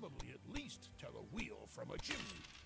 probably at least tell a wheel from a chimney.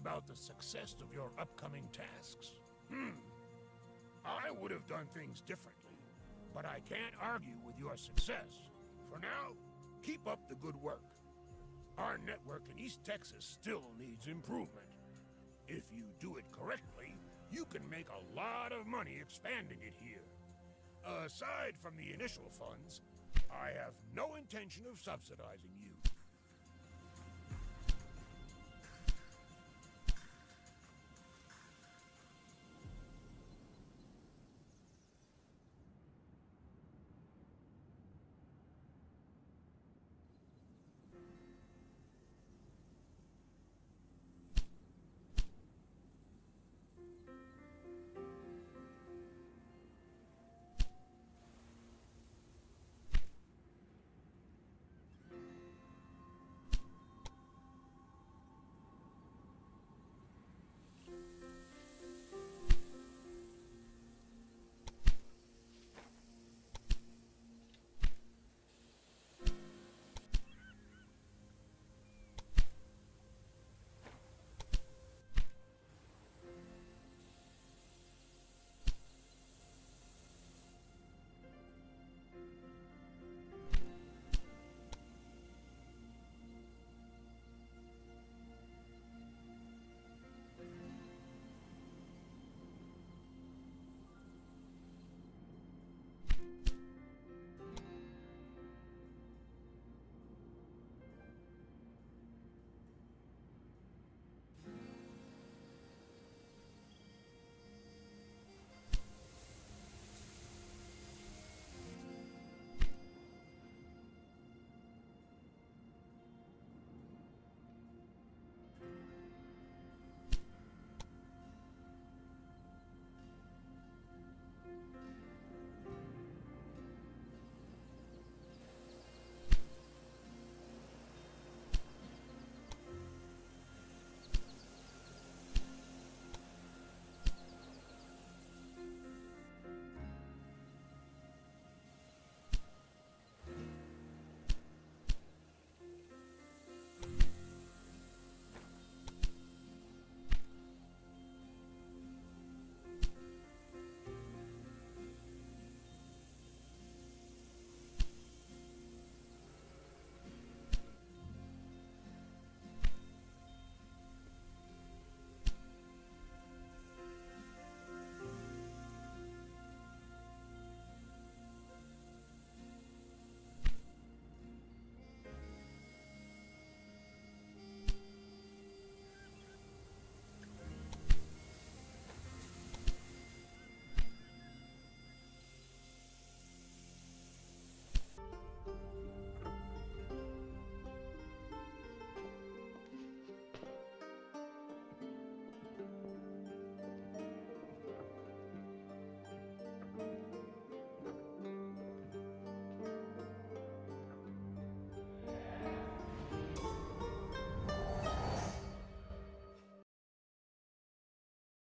About the success of your upcoming tasks? Hmm. I would have done things differently, but I can't argue with your success. For now, keep up the good work. Our network in East Texas still needs improvement. If you do it correctly, you can make a lot of money expanding it here. Aside from the initial funds, I have no intention of subsidizing.